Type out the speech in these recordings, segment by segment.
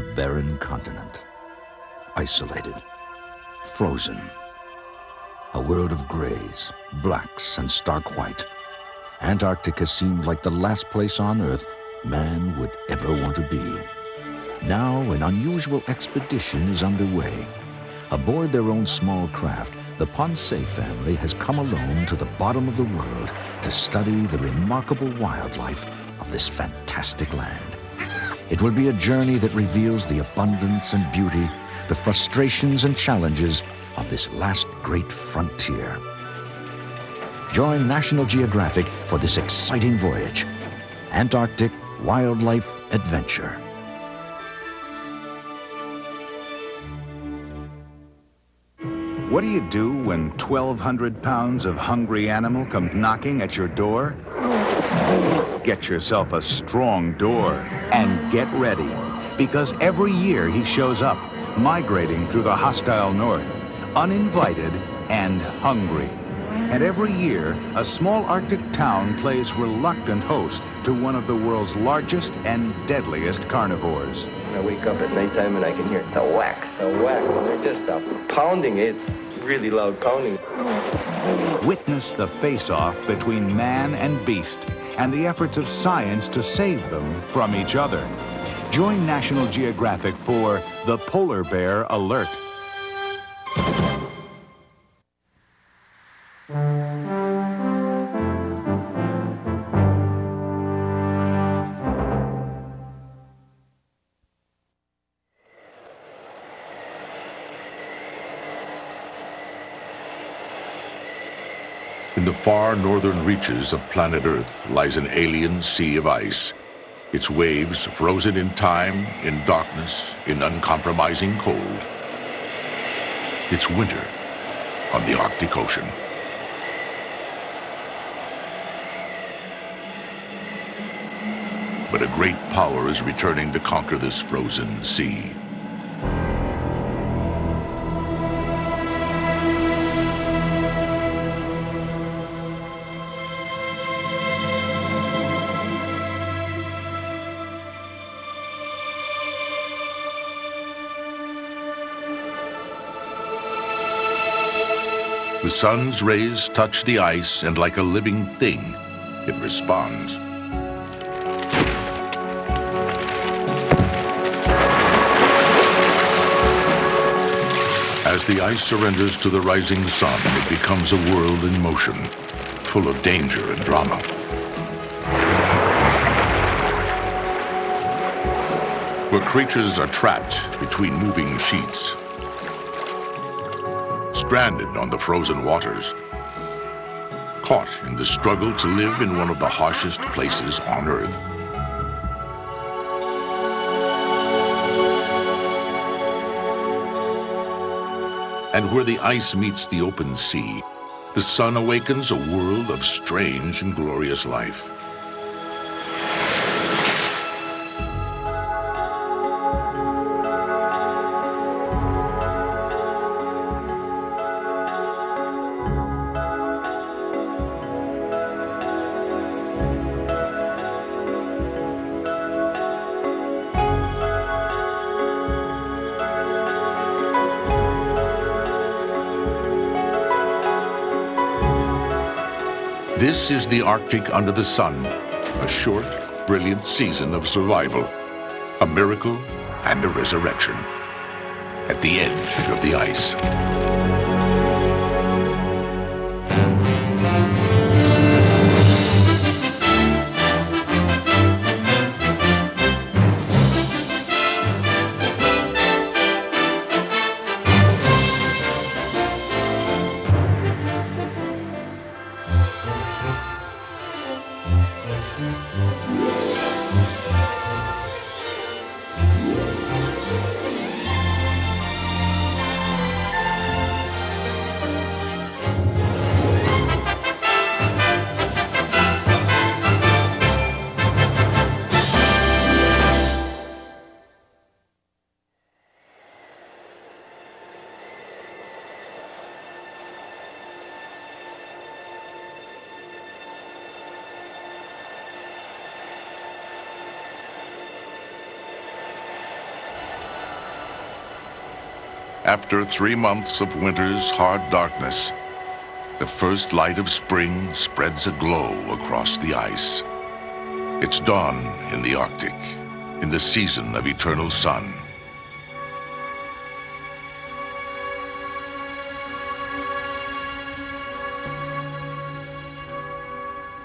A barren continent. Isolated. Frozen. A world of grays, blacks, and stark white. Antarctica seemed like the last place on Earth man would ever want to be. Now an unusual expedition is underway. Aboard their own small craft, the Poncet family has come alone to the bottom of the world to study the remarkable wildlife of this fantastic land. It will be a journey that reveals the abundance and beauty, the frustrations and challenges of this last great frontier. Join National Geographic for this exciting voyage. Antarctic Wildlife Adventure. What do you do when 1,200 pounds of hungry animal come knocking at your door? Get yourself a strong door and get ready because every year he shows up, migrating through the hostile north, uninvited and hungry. And every year, a small Arctic town plays reluctant host to one of the world's largest and deadliest carnivores. I wake up at nighttime and I can hear the whack, the whack. They're just uh, pounding. It's really loud pounding. Witness the face-off between man and beast and the efforts of science to save them from each other. Join National Geographic for The Polar Bear Alert. The far northern reaches of planet Earth lies an alien sea of ice. Its waves frozen in time, in darkness, in uncompromising cold. It's winter on the Arctic Ocean. But a great power is returning to conquer this frozen sea. Sun's rays touch the ice, and like a living thing, it responds. As the ice surrenders to the rising sun, it becomes a world in motion, full of danger and drama. Where creatures are trapped between moving sheets, stranded on the frozen waters, caught in the struggle to live in one of the harshest places on Earth. And where the ice meets the open sea, the sun awakens a world of strange and glorious life. This is the Arctic under the sun, a short, brilliant season of survival, a miracle and a resurrection. At the edge of the ice. After three months of winter's hard darkness, the first light of spring spreads a glow across the ice. It's dawn in the Arctic, in the season of eternal sun.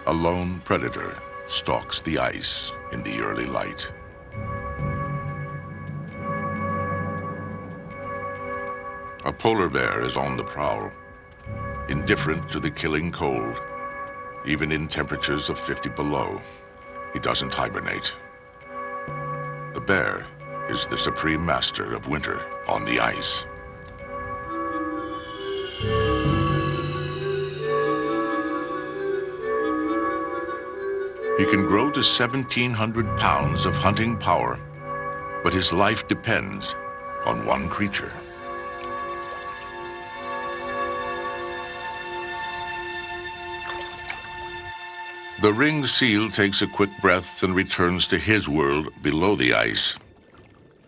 A lone predator stalks the ice in the early light. A polar bear is on the prowl, indifferent to the killing cold. Even in temperatures of 50 below, he doesn't hibernate. The bear is the supreme master of winter on the ice. He can grow to 1,700 pounds of hunting power, but his life depends on one creature. The ringed seal takes a quick breath and returns to his world below the ice.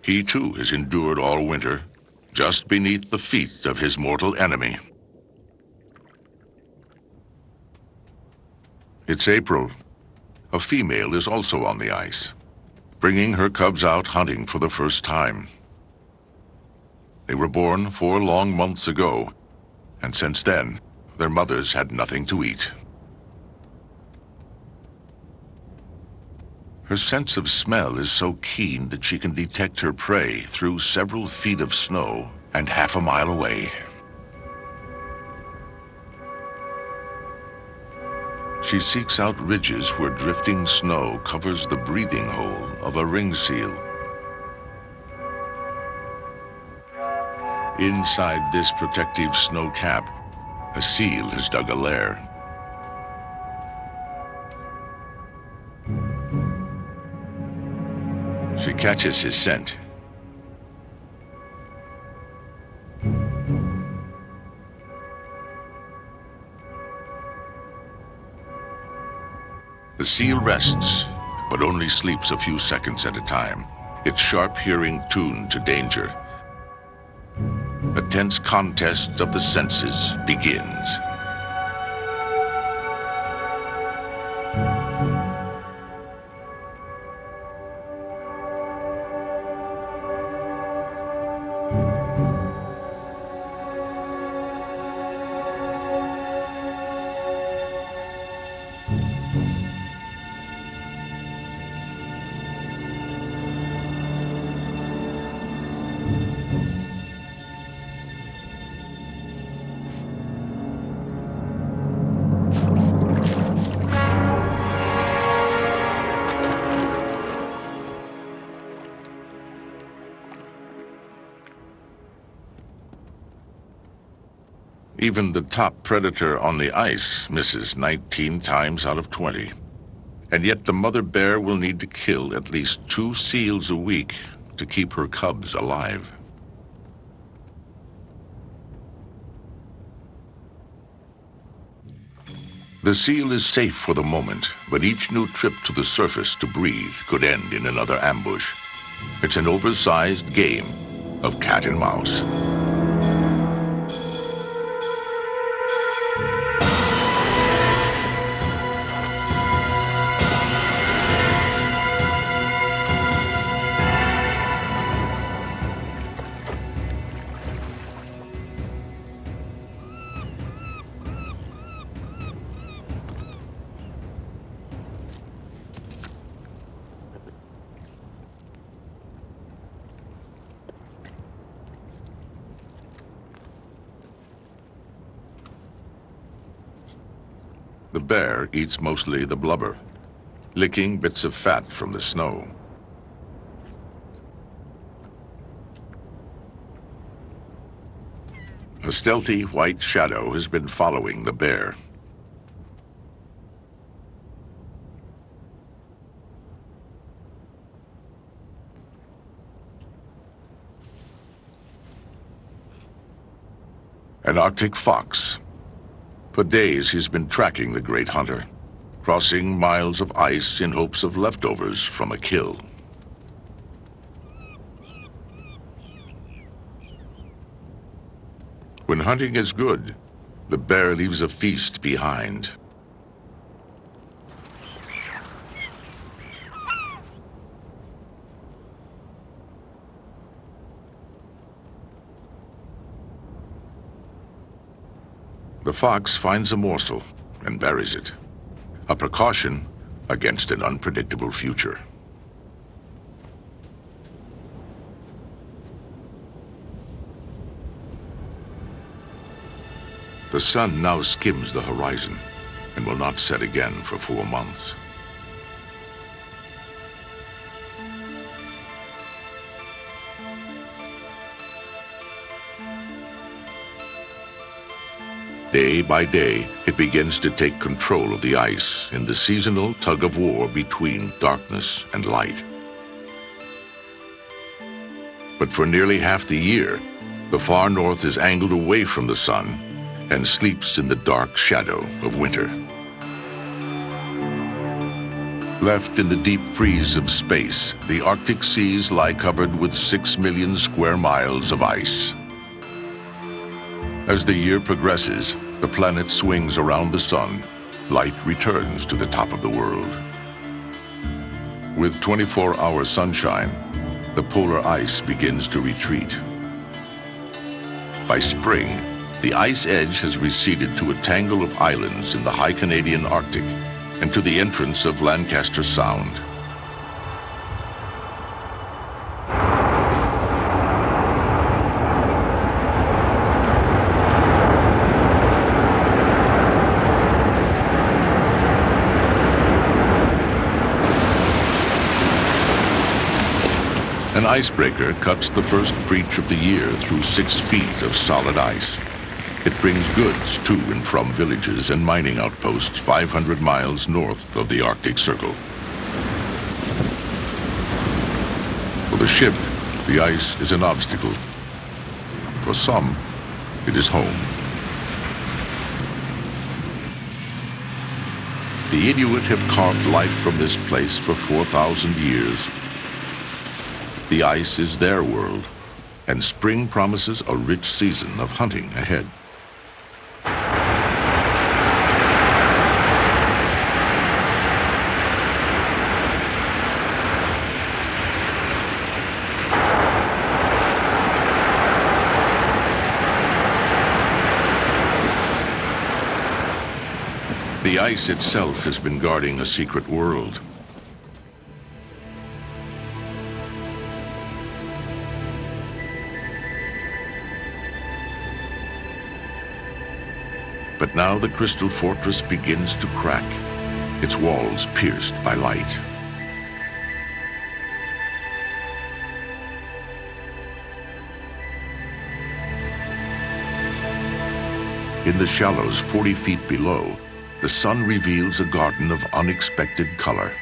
He too has endured all winter, just beneath the feet of his mortal enemy. It's April. A female is also on the ice, bringing her cubs out hunting for the first time. They were born four long months ago, and since then, their mothers had nothing to eat. Her sense of smell is so keen that she can detect her prey through several feet of snow and half a mile away. She seeks out ridges where drifting snow covers the breathing hole of a ring seal. Inside this protective snow cap, a seal has dug a lair. She catches his scent. The seal rests, but only sleeps a few seconds at a time, its sharp hearing tuned to danger. A tense contest of the senses begins. Even the top predator on the ice misses 19 times out of 20. And yet the mother bear will need to kill at least two seals a week to keep her cubs alive. The seal is safe for the moment, but each new trip to the surface to breathe could end in another ambush. It's an oversized game of cat and mouse. Bear eats mostly the blubber, licking bits of fat from the snow. A stealthy white shadow has been following the bear. An Arctic fox for days, he's been tracking the great hunter, crossing miles of ice in hopes of leftovers from a kill. When hunting is good, the bear leaves a feast behind. The fox finds a morsel and buries it. A precaution against an unpredictable future. The sun now skims the horizon and will not set again for four months. Day by day, it begins to take control of the ice in the seasonal tug of war between darkness and light. But for nearly half the year, the far north is angled away from the sun and sleeps in the dark shadow of winter. Left in the deep freeze of space, the Arctic seas lie covered with six million square miles of ice. As the year progresses, the planet swings around the sun. Light returns to the top of the world. With 24-hour sunshine, the polar ice begins to retreat. By spring, the ice edge has receded to a tangle of islands in the high Canadian Arctic and to the entrance of Lancaster Sound. Icebreaker cuts the first breach of the year through six feet of solid ice. It brings goods to and from villages and mining outposts 500 miles north of the Arctic Circle. For the ship, the ice is an obstacle. For some, it is home. The Inuit have carved life from this place for 4,000 years the ice is their world, and spring promises a rich season of hunting ahead. The ice itself has been guarding a secret world. Now the crystal fortress begins to crack, its walls pierced by light. In the shallows 40 feet below, the sun reveals a garden of unexpected color.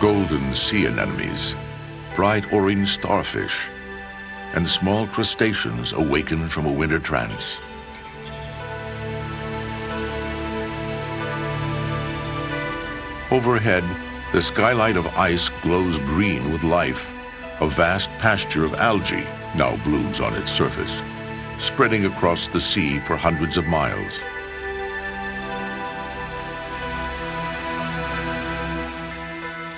Golden sea anemones, bright orange starfish, and small crustaceans awaken from a winter trance. Overhead, the skylight of ice glows green with life. A vast pasture of algae now blooms on its surface, spreading across the sea for hundreds of miles.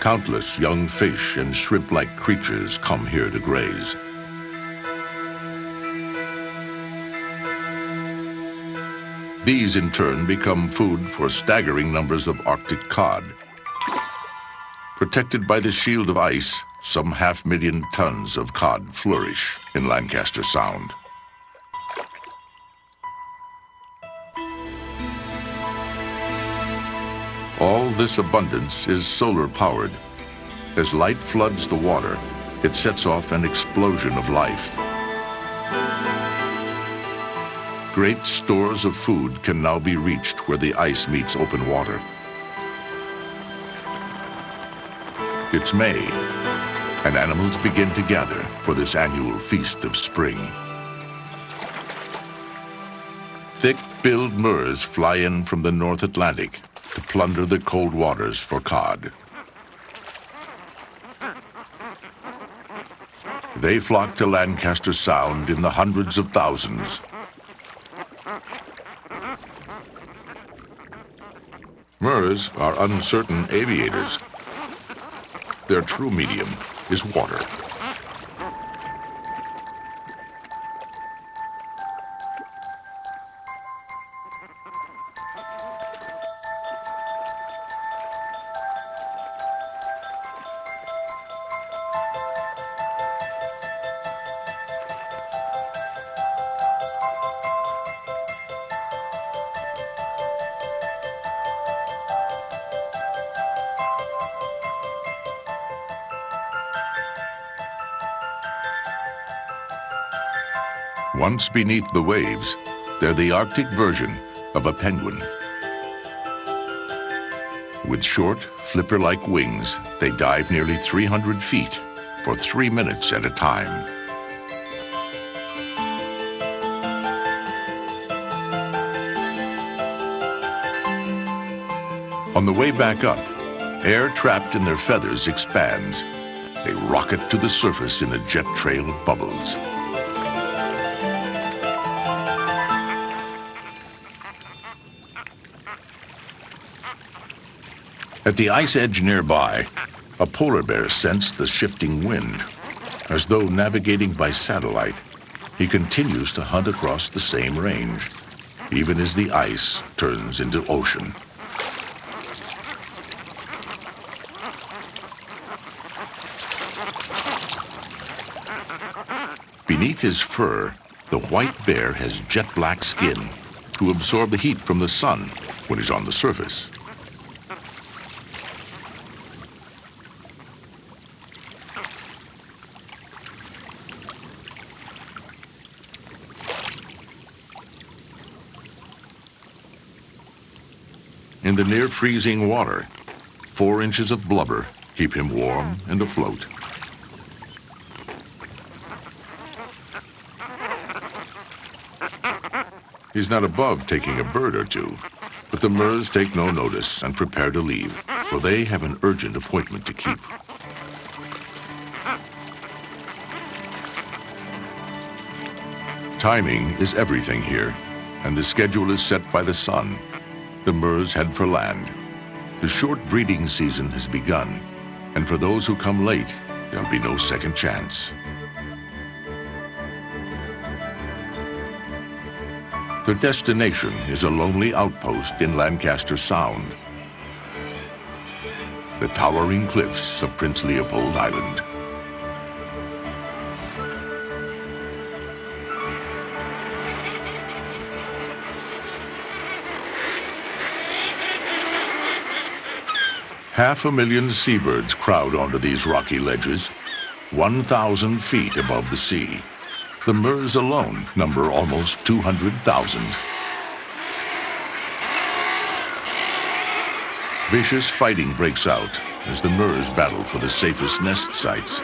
Countless young fish and shrimp-like creatures come here to graze. These in turn become food for staggering numbers of Arctic cod. Protected by the shield of ice, some half million tons of cod flourish in Lancaster Sound. All this abundance is solar powered. As light floods the water, it sets off an explosion of life. Great stores of food can now be reached where the ice meets open water. It's May, and animals begin to gather for this annual feast of spring. Thick-billed murres fly in from the North Atlantic to plunder the cold waters for cod. They flock to Lancaster Sound in the hundreds of thousands. Murres are uncertain aviators. Their true medium is water. Once beneath the waves, they're the Arctic version of a penguin. With short, flipper-like wings, they dive nearly 300 feet for three minutes at a time. On the way back up, air trapped in their feathers expands. They rocket to the surface in a jet trail of bubbles. At the ice edge nearby, a polar bear sensed the shifting wind. As though navigating by satellite, he continues to hunt across the same range, even as the ice turns into ocean. Beneath his fur, the white bear has jet black skin to absorb the heat from the sun when he's on the surface. The near freezing water. Four inches of blubber keep him warm and afloat. He's not above taking a bird or two, but the Murres take no notice and prepare to leave, for they have an urgent appointment to keep. Timing is everything here, and the schedule is set by the sun the Murres head for land. The short breeding season has begun, and for those who come late, there'll be no second chance. Their destination is a lonely outpost in Lancaster Sound, the towering cliffs of Prince Leopold Island. Half a million seabirds crowd onto these rocky ledges, 1,000 feet above the sea. The Murres alone number almost 200,000. Vicious fighting breaks out as the Murres battle for the safest nest sites.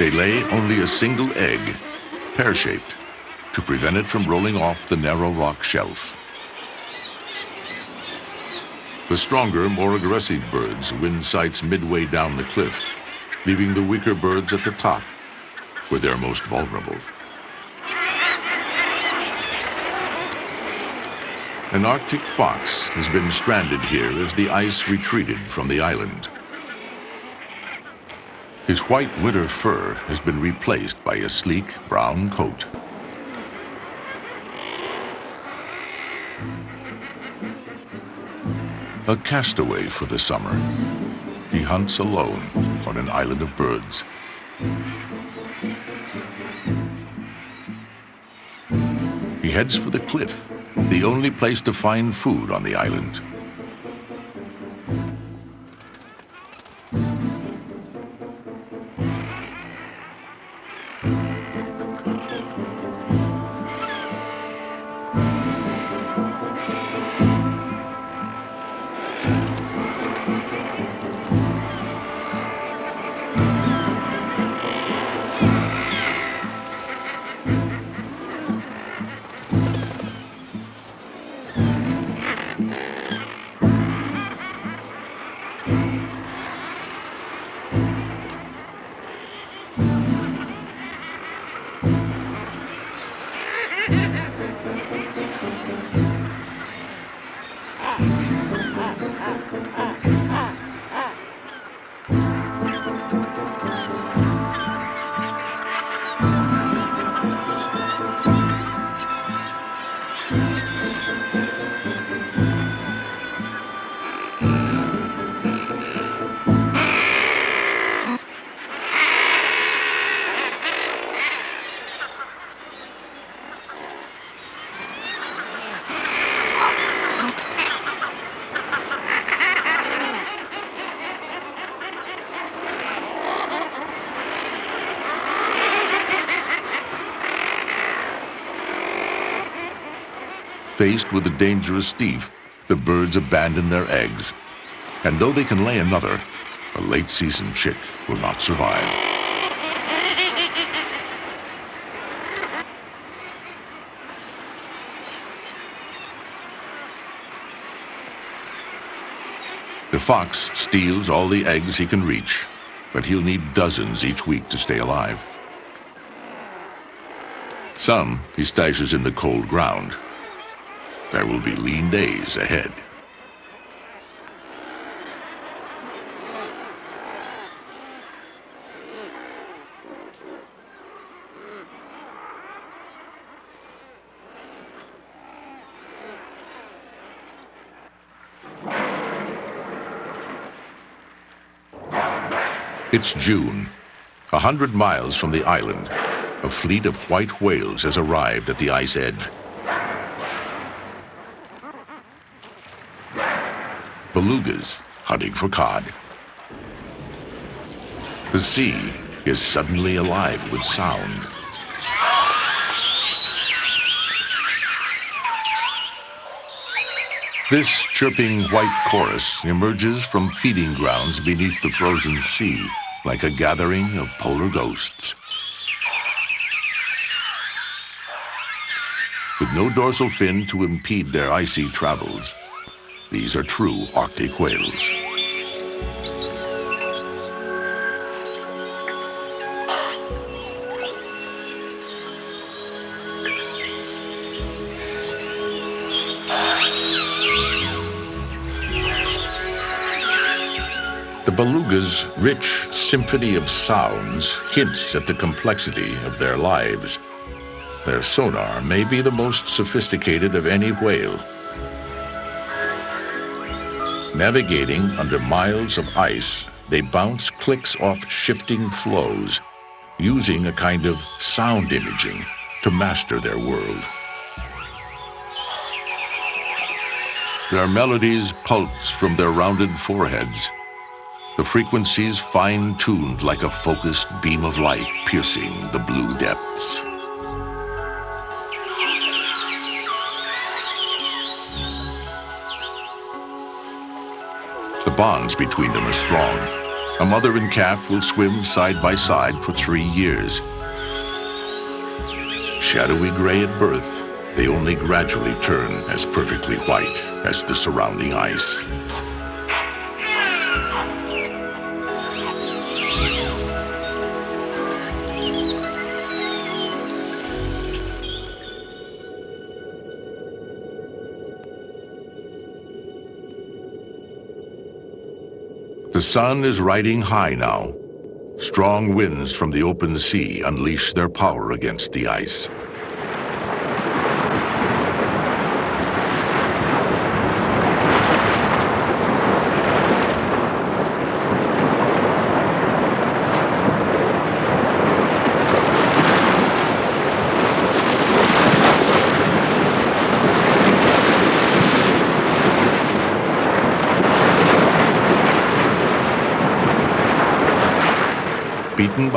They lay only a single egg, pear-shaped, to prevent it from rolling off the narrow rock shelf. The stronger, more aggressive birds win sites midway down the cliff, leaving the weaker birds at the top, where they're most vulnerable. An Arctic fox has been stranded here as the ice retreated from the island. His white winter fur has been replaced by a sleek brown coat. A castaway for the summer, he hunts alone on an island of birds. He heads for the cliff, the only place to find food on the island. Faced with a dangerous thief, the birds abandon their eggs. And though they can lay another, a late season chick will not survive. The fox steals all the eggs he can reach, but he'll need dozens each week to stay alive. Some he stashes in the cold ground. There will be lean days ahead. It's June. A hundred miles from the island, a fleet of white whales has arrived at the ice edge. Belugas hunting for cod. The sea is suddenly alive with sound. This chirping white chorus emerges from feeding grounds beneath the frozen sea, like a gathering of polar ghosts. With no dorsal fin to impede their icy travels, these are true Arctic whales. The beluga's rich symphony of sounds hints at the complexity of their lives. Their sonar may be the most sophisticated of any whale. Navigating under miles of ice, they bounce clicks off shifting floes, using a kind of sound imaging to master their world. Their melodies pulse from their rounded foreheads, the frequencies fine-tuned like a focused beam of light piercing the blue depths. The bonds between them are strong. A mother and calf will swim side by side for three years. Shadowy gray at birth, they only gradually turn as perfectly white as the surrounding ice. The sun is riding high now. Strong winds from the open sea unleash their power against the ice.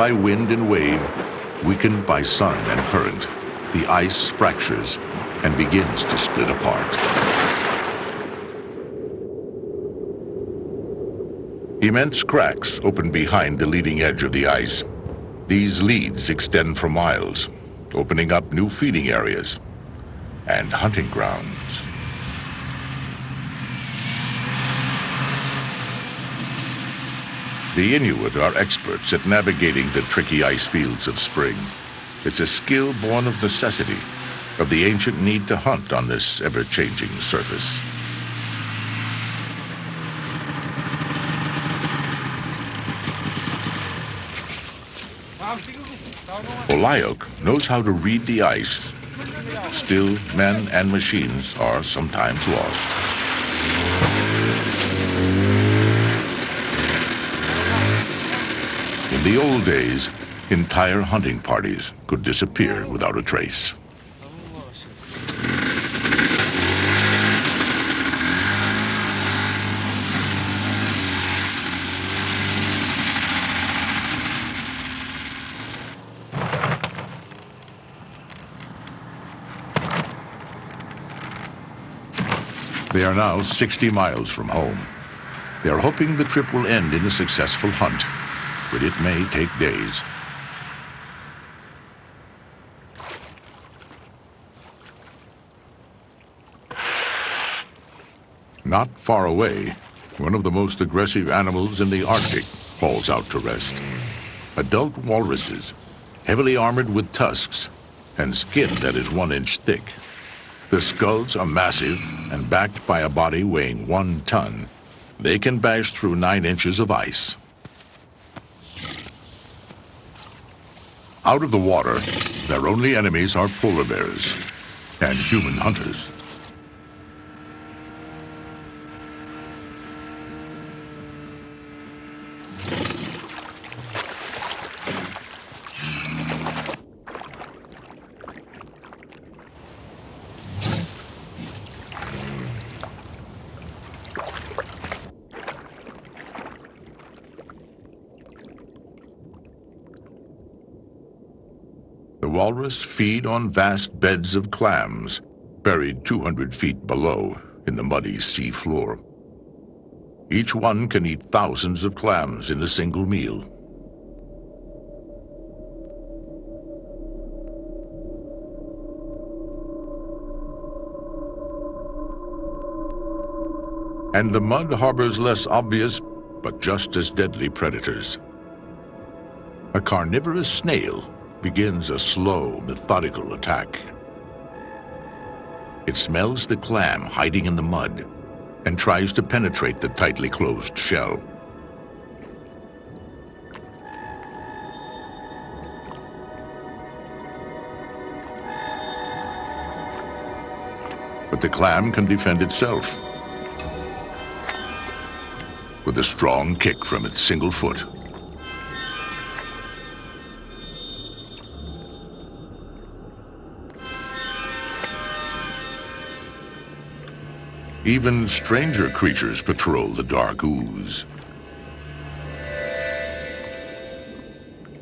By wind and wave, weakened by sun and current, the ice fractures and begins to split apart. Immense cracks open behind the leading edge of the ice. These leads extend for miles, opening up new feeding areas and hunting grounds. The Inuit are experts at navigating the tricky ice fields of spring. It's a skill born of necessity, of the ancient need to hunt on this ever-changing surface. Olayoke knows how to read the ice. Still, men and machines are sometimes lost. The old days, entire hunting parties could disappear without a trace. They are now 60 miles from home. They are hoping the trip will end in a successful hunt, but it may take days. Not far away, one of the most aggressive animals in the Arctic falls out to rest. Adult walruses, heavily armored with tusks and skin that is one inch thick. Their skulls are massive and backed by a body weighing one ton. They can bash through nine inches of ice. Out of the water, their only enemies are polar bears and human hunters. Walrus feed on vast beds of clams, buried 200 feet below in the muddy sea floor. Each one can eat thousands of clams in a single meal. And the mud harbors less obvious, but just as deadly predators. A carnivorous snail begins a slow, methodical attack. It smells the clam hiding in the mud and tries to penetrate the tightly closed shell. But the clam can defend itself with a strong kick from its single foot. Even stranger creatures patrol the dark ooze.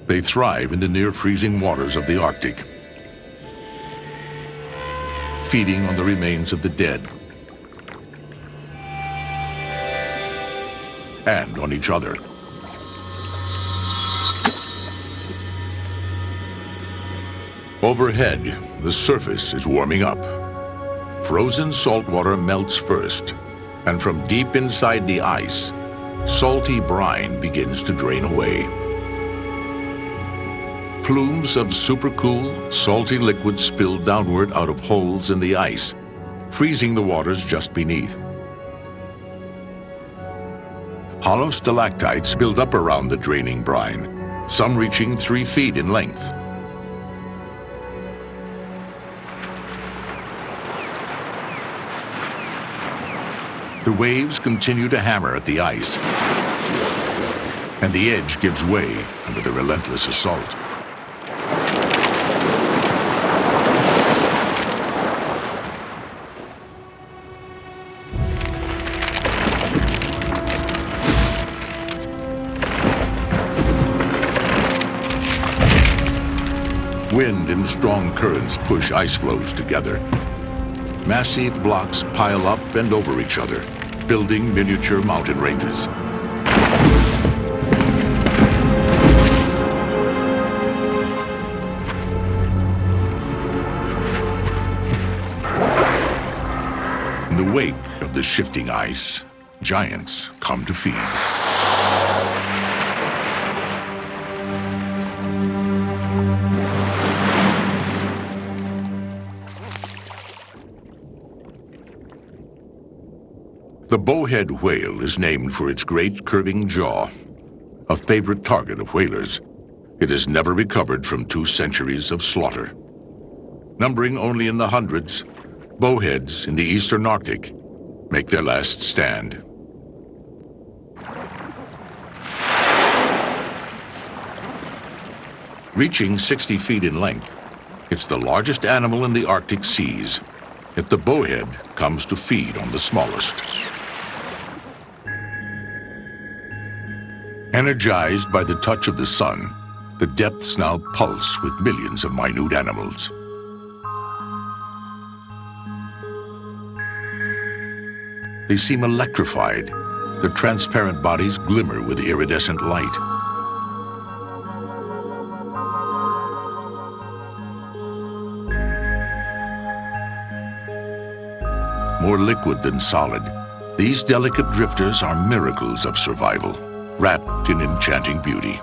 They thrive in the near-freezing waters of the Arctic, feeding on the remains of the dead and on each other. Overhead, the surface is warming up. Frozen salt water melts first, and from deep inside the ice, salty brine begins to drain away. Plumes of supercool, salty liquid spill downward out of holes in the ice, freezing the waters just beneath. Hollow stalactites build up around the draining brine, some reaching three feet in length. The waves continue to hammer at the ice, and the edge gives way under the relentless assault. Wind and strong currents push ice floes together. Massive blocks pile up and over each other, building miniature mountain ranges. In the wake of the shifting ice, giants come to feed. The bowhead whale is named for its great curving jaw, a favorite target of whalers. It has never recovered from two centuries of slaughter. Numbering only in the hundreds, bowheads in the eastern Arctic make their last stand. Reaching 60 feet in length, it's the largest animal in the Arctic seas. Yet the bowhead comes to feed on the smallest. Energized by the touch of the sun, the depths now pulse with millions of minute animals. They seem electrified. Their transparent bodies glimmer with iridescent light. More liquid than solid, these delicate drifters are miracles of survival, wrapped in enchanting beauty.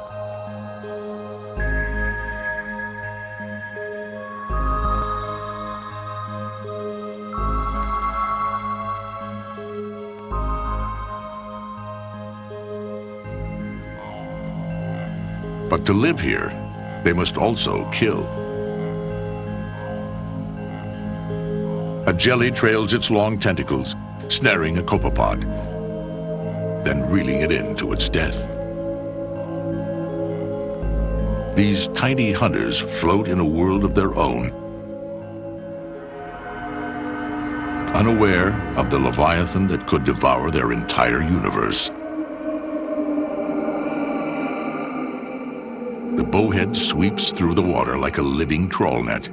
But to live here, they must also kill. A jelly trails its long tentacles, snaring a copepod, then reeling it in to its death. These tiny hunters float in a world of their own, unaware of the leviathan that could devour their entire universe. The bowhead sweeps through the water like a living trawl net.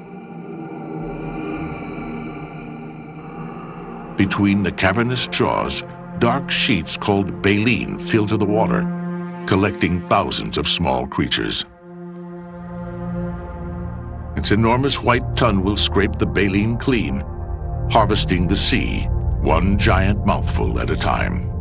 Between the cavernous jaws, dark sheets called baleen filter the water, collecting thousands of small creatures. Its enormous white tongue will scrape the baleen clean, harvesting the sea, one giant mouthful at a time.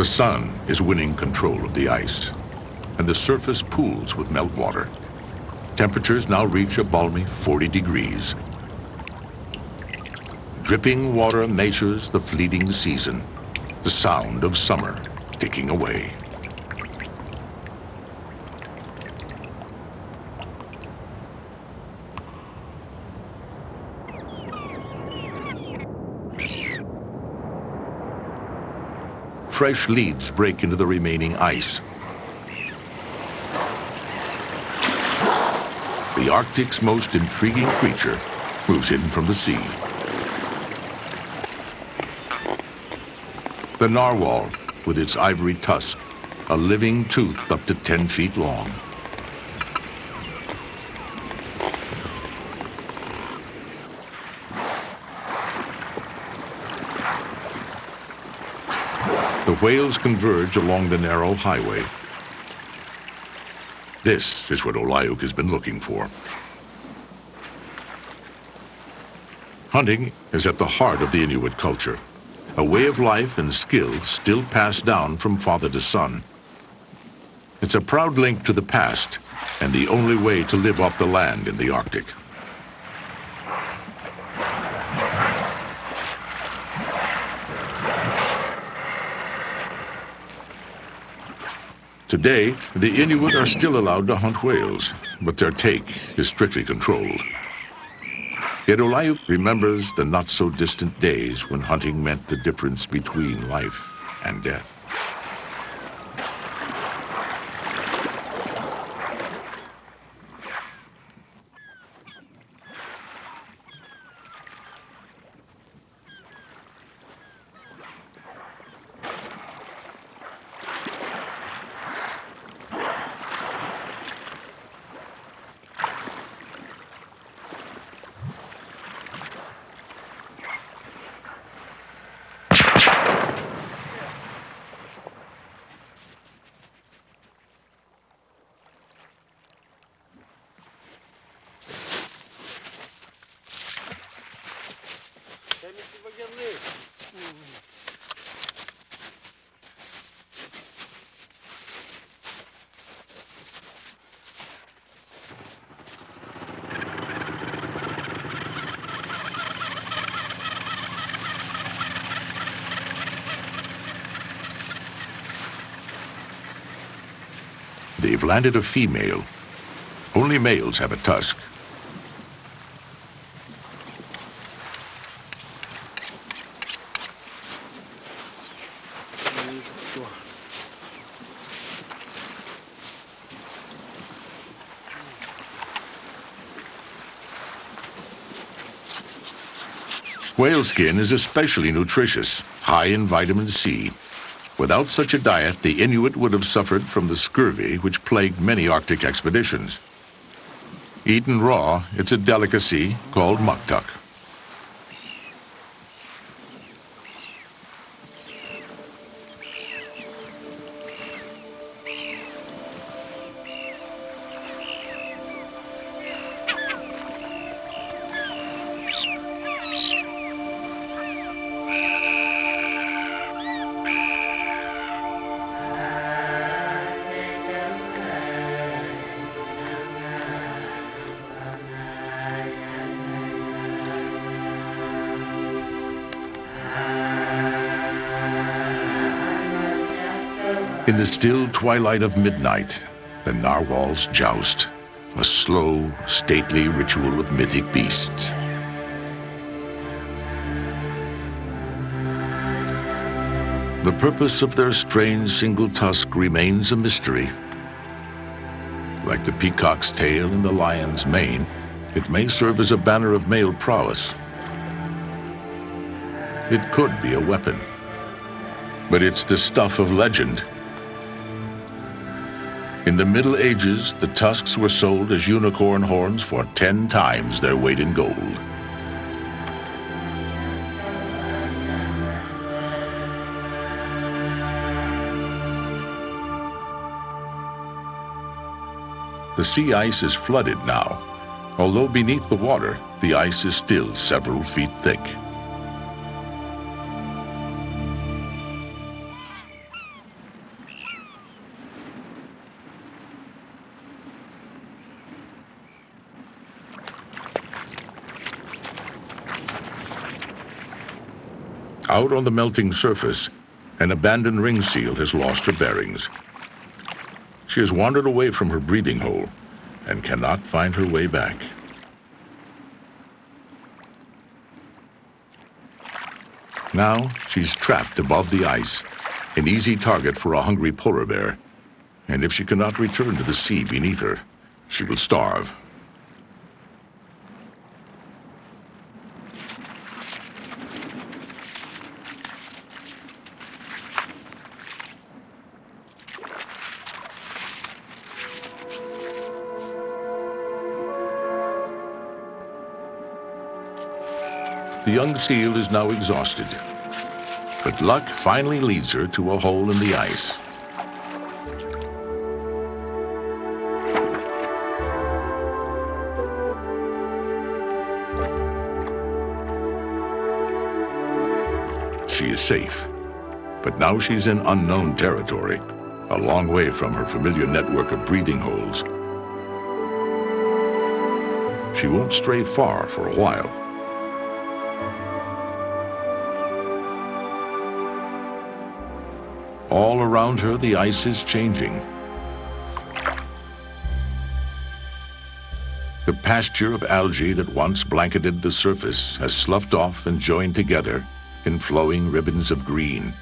The sun is winning control of the ice, and the surface pools with meltwater. Temperatures now reach a balmy 40 degrees. Dripping water measures the fleeting season, the sound of summer ticking away. Fresh leads break into the remaining ice. The Arctic's most intriguing creature moves in from the sea. The narwhal, with its ivory tusk, a living tooth up to 10 feet long. The whales converge along the narrow highway. This is what Olayuk has been looking for. Hunting is at the heart of the Inuit culture, a way of life and skill still passed down from father to son. It's a proud link to the past and the only way to live off the land in the Arctic. Today, the Inuit are still allowed to hunt whales, but their take is strictly controlled. Yet Olayuk remembers the not-so-distant days when hunting meant the difference between life and death. They've landed a female. Only males have a tusk. Whale skin is especially nutritious, high in vitamin C, Without such a diet, the Inuit would have suffered from the scurvy which plagued many Arctic expeditions. Eaten raw, it's a delicacy called muktuk. In the still twilight of midnight, the narwhals joust, a slow, stately ritual of mythic beasts. The purpose of their strange single tusk remains a mystery. Like the peacock's tail and the lion's mane, it may serve as a banner of male prowess. It could be a weapon, but it's the stuff of legend in the Middle Ages, the tusks were sold as unicorn horns for 10 times their weight in gold. The sea ice is flooded now. Although beneath the water, the ice is still several feet thick. Out on the melting surface, an abandoned ring seal has lost her bearings. She has wandered away from her breathing hole and cannot find her way back. Now she's trapped above the ice, an easy target for a hungry polar bear. And if she cannot return to the sea beneath her, she will starve. Young seal is now exhausted. But luck finally leads her to a hole in the ice. She is safe. But now she's in unknown territory, a long way from her familiar network of breathing holes. She won't stray far for a while. All around her, the ice is changing. The pasture of algae that once blanketed the surface has sloughed off and joined together in flowing ribbons of green.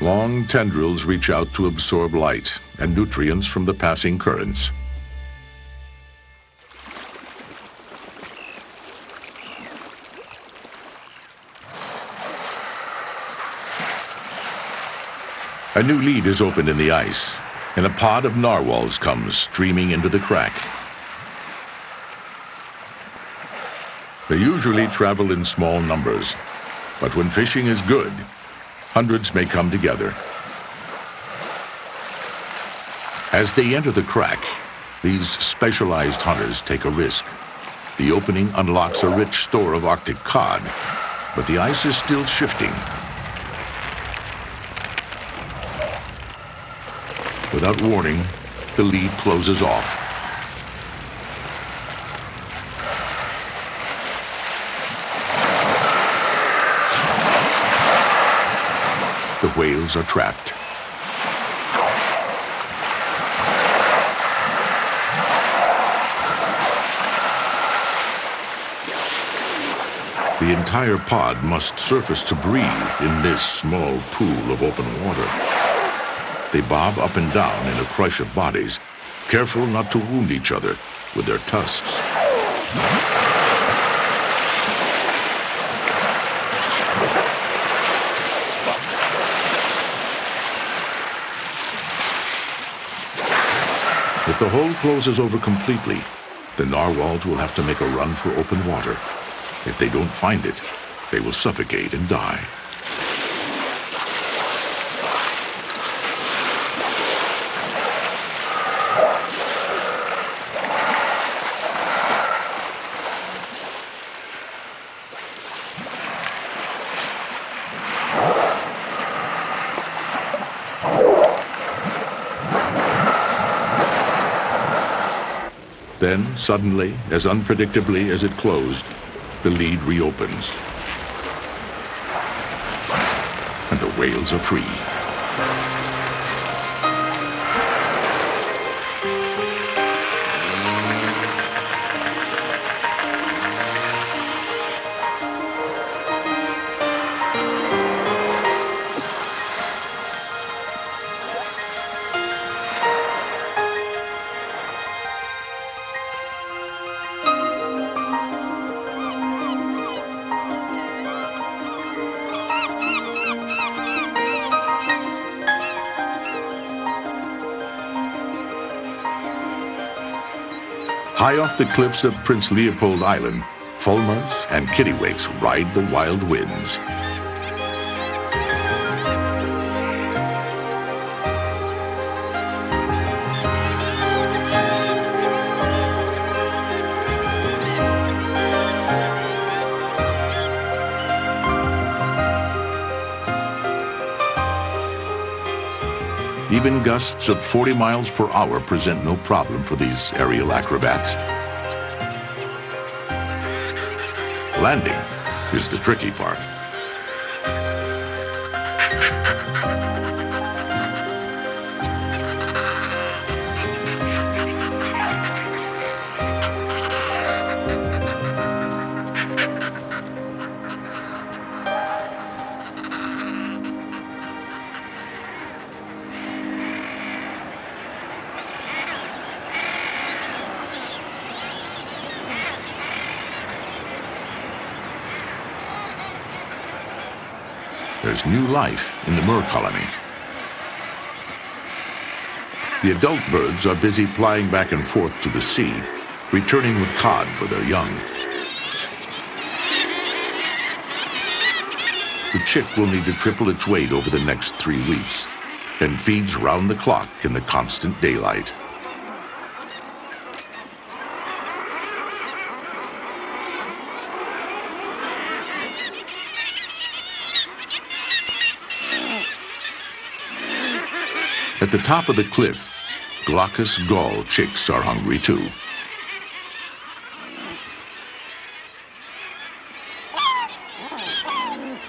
Long tendrils reach out to absorb light and nutrients from the passing currents. New lead is opened in the ice, and a pod of narwhals comes streaming into the crack. They usually travel in small numbers, but when fishing is good, hundreds may come together. As they enter the crack, these specialized hunters take a risk. The opening unlocks a rich store of Arctic cod, but the ice is still shifting Without warning, the lead closes off. The whales are trapped. The entire pod must surface to breathe in this small pool of open water. They bob up and down in a crush of bodies, careful not to wound each other with their tusks. If the hole closes over completely, the narwhals will have to make a run for open water. If they don't find it, they will suffocate and die. Then, suddenly, as unpredictably as it closed, the lead reopens. And the whales are free. High off the cliffs of Prince Leopold Island, fulmars and kittiwakes ride the wild winds. Even gusts of 40 miles per hour present no problem for these aerial acrobats. Landing is the tricky part. Life in the Murre colony. The adult birds are busy plying back and forth to the sea, returning with cod for their young. The chick will need to triple its weight over the next three weeks and feeds round the clock in the constant daylight. The top of the cliff, Glaucous gull chicks are hungry too.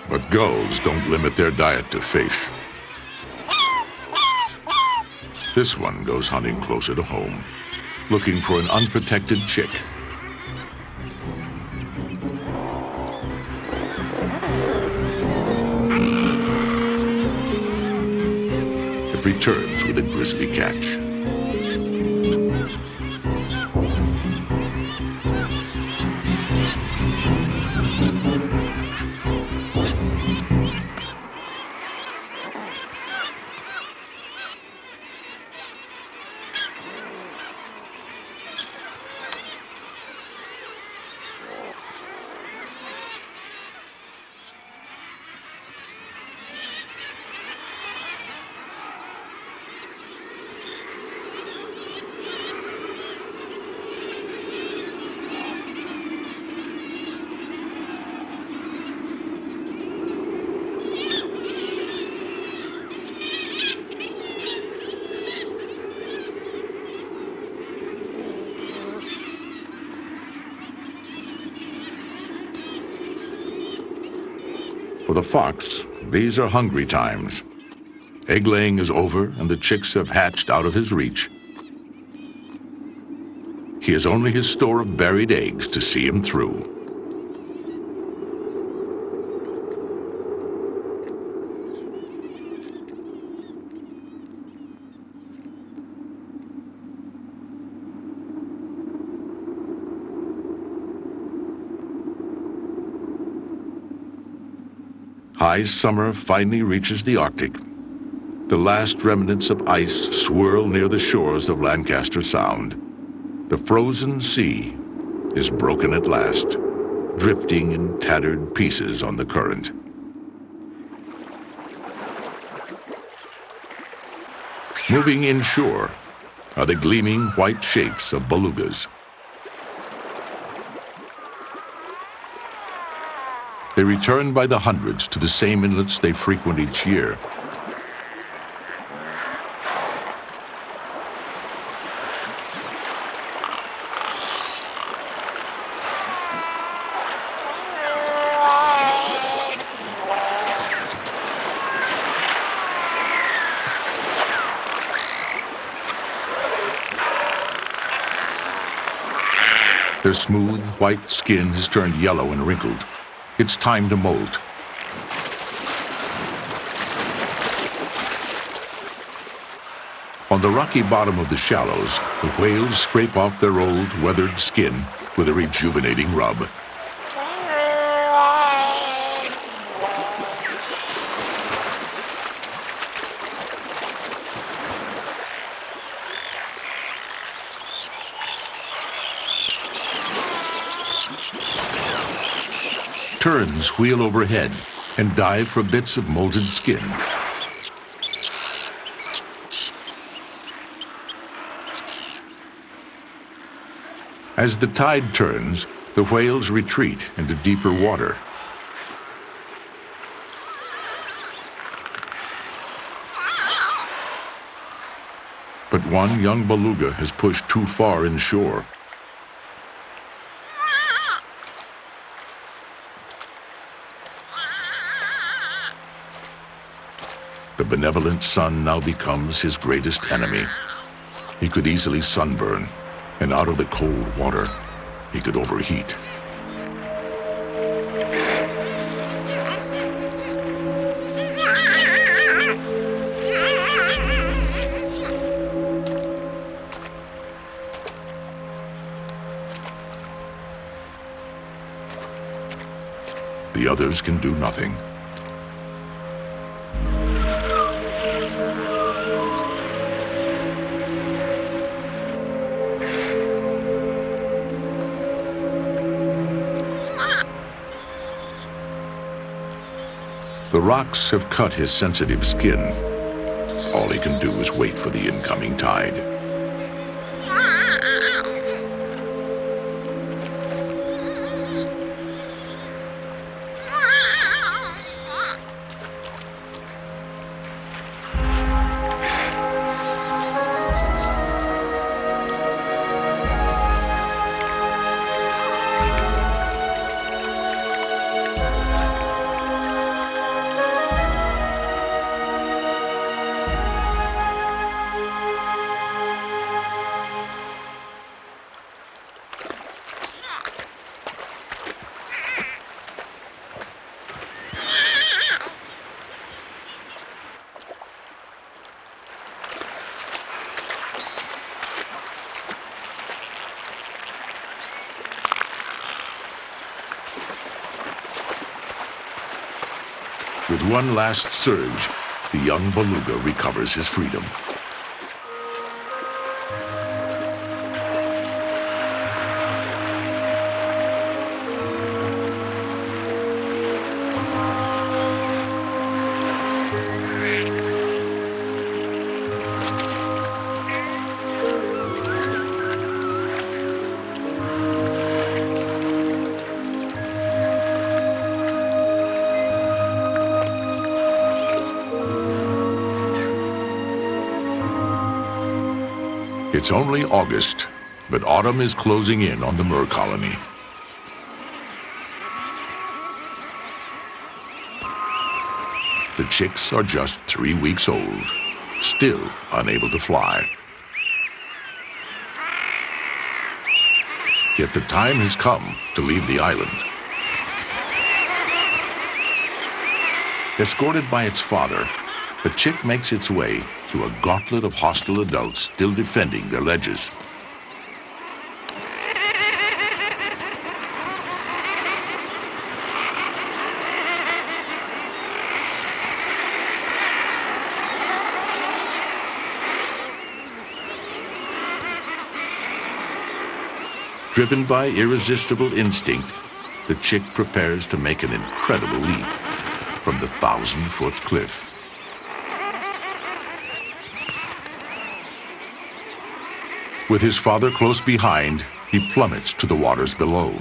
But gulls don't limit their diet to fish. This one goes hunting closer to home, looking for an unprotected chick. Returns with a grisly catch. Fox, these are hungry times. Egg laying is over and the chicks have hatched out of his reach. He has only his store of buried eggs to see him through. High summer finally reaches the Arctic. The last remnants of ice swirl near the shores of Lancaster Sound. The frozen sea is broken at last, drifting in tattered pieces on the current. Moving inshore are the gleaming white shapes of belugas. They return by the hundreds to the same inlets they frequent each year. Their smooth, white skin has turned yellow and wrinkled. It's time to molt. On the rocky bottom of the shallows, the whales scrape off their old, weathered skin with a rejuvenating rub. Wheel overhead and dive for bits of molted skin. As the tide turns, the whales retreat into deeper water. But one young beluga has pushed too far inshore. The benevolent sun now becomes his greatest enemy. He could easily sunburn, and out of the cold water, he could overheat. The others can do nothing. The rocks have cut his sensitive skin. All he can do is wait for the incoming tide. With one last surge, the young beluga recovers his freedom. It's only August, but autumn is closing in on the Murre colony. The chicks are just three weeks old, still unable to fly. Yet the time has come to leave the island. Escorted by its father, the chick makes its way to a gauntlet of hostile adults still defending their ledges. Driven by irresistible instinct, the chick prepares to make an incredible leap from the thousand-foot cliff. With his father close behind, he plummets to the waters below.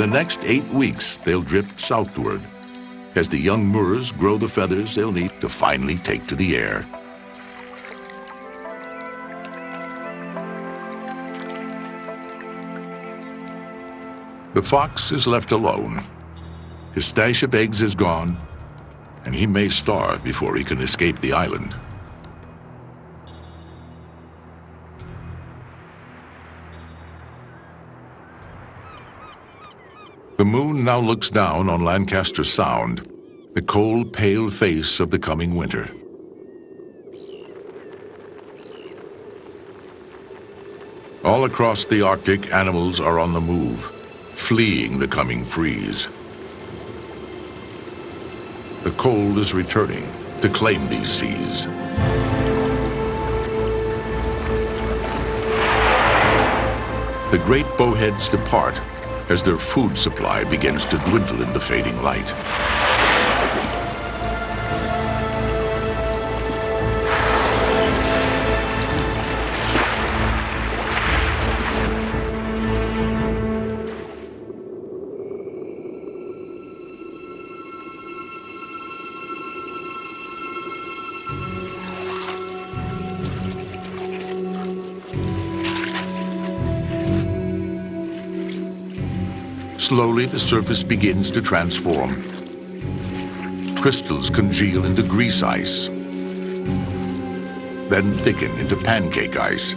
The next eight weeks, they'll drift southward as the young Murres grow the feathers they'll need to finally take to the air. The fox is left alone. His stash of eggs is gone, and he may starve before he can escape the island. The moon now looks down on Lancaster Sound, the cold, pale face of the coming winter. All across the Arctic, animals are on the move, fleeing the coming freeze. The cold is returning to claim these seas. The great bowheads depart as their food supply begins to dwindle in the fading light. Slowly, the surface begins to transform. Crystals congeal into grease ice, then thicken into pancake ice.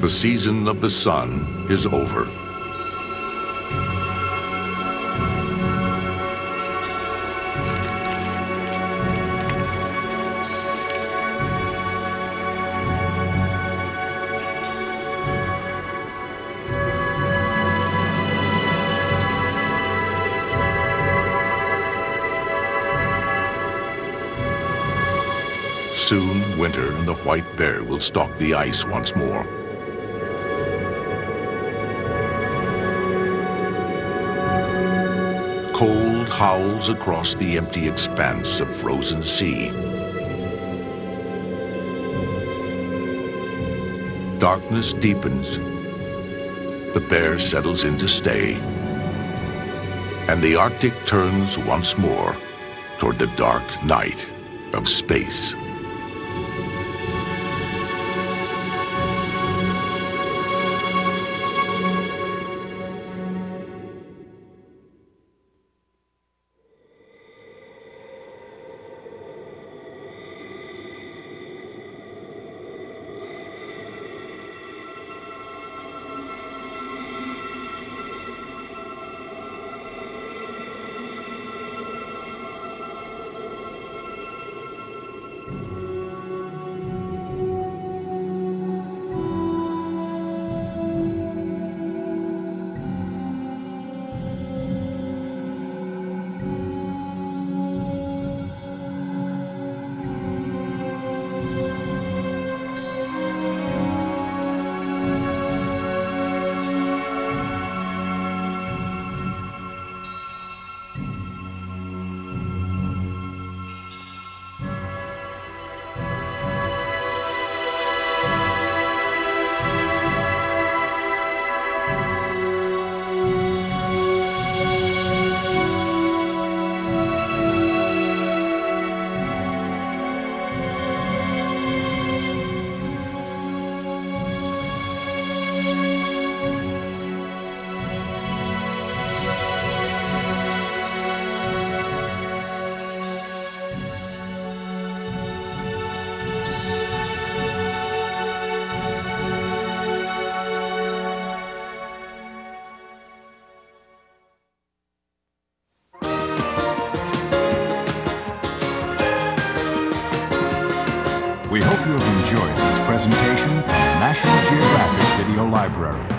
The season of the sun is over. Winter and the white bear will stalk the ice once more. Cold howls across the empty expanse of frozen sea. Darkness deepens. The bear settles in to stay. And the Arctic turns once more toward the dark night of space. Library.